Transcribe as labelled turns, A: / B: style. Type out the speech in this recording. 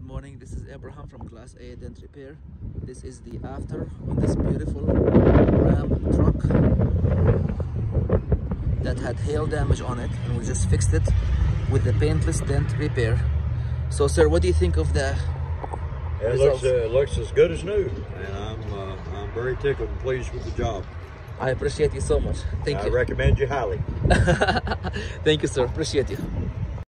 A: Good morning. This is Abraham from Class A Dent Repair. This is the after on this beautiful Ram truck that had hail damage on it, and we just fixed it with the paintless dent repair. So, sir, what do you think of the
B: It
A: results?
B: looks, uh, looks as good as new, and I'm uh, I'm very tickled and pleased with the job.
A: I appreciate you so much. Thank
B: I
A: you.
B: recommend you highly.
A: Thank you, sir. Appreciate you.